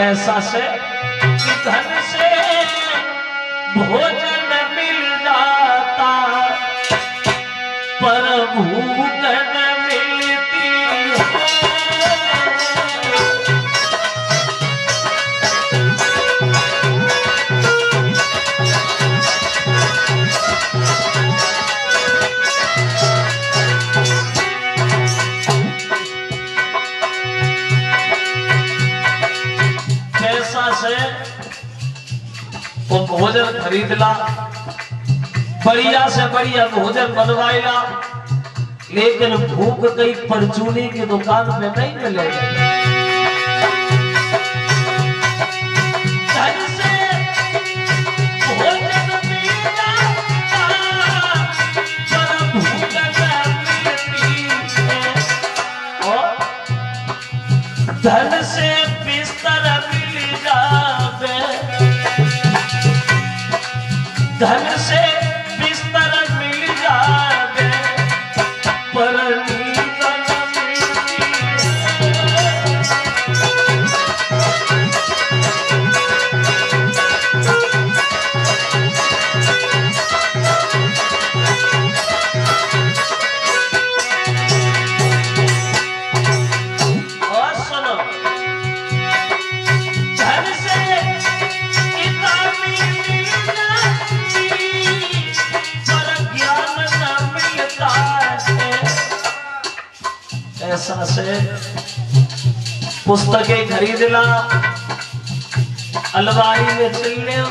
कैसा से धन से भोजन मिल जाता पर वो भोजन खरीदला, बढ़िया से बढ़िया भोजन बनवाइला लेकिन भूख कई परचूनी की दुकान पे नहीं मिलेगा धन से धन से ऐसा से। पुस्तकें खरीदला अलमारी में चिल लो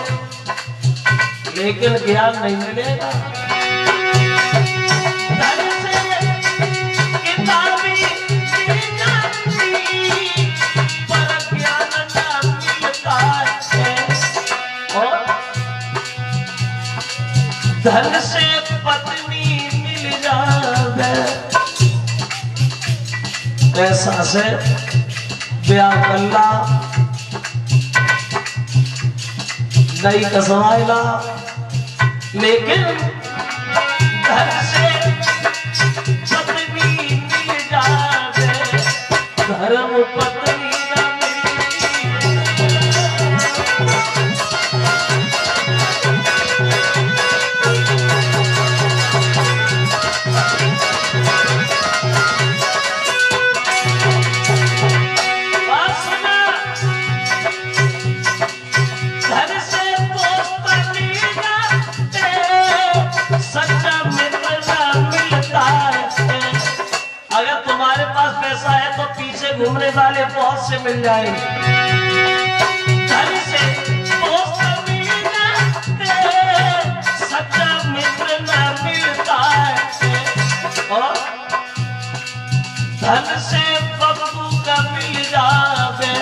लेकिन ज्ञान नहीं मिलेगा। धन से पैसा से ब्याह करना नहीं कसवाइला लेकिन घूमने वाले बहुत से मिल जाएँगे धन से बब्बू का मिल जावे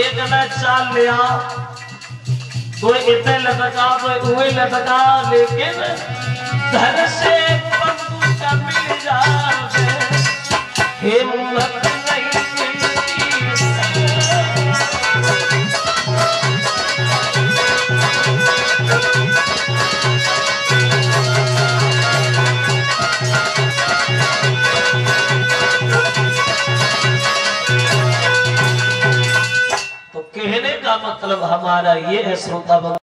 एक न चाल लिया, कोई इतने लटका कोई उहे लटका लेकिन धन से बब्बू का मिल जावे तो कहने का मतलब हमारा ये है श्रोता